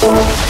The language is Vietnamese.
Oh.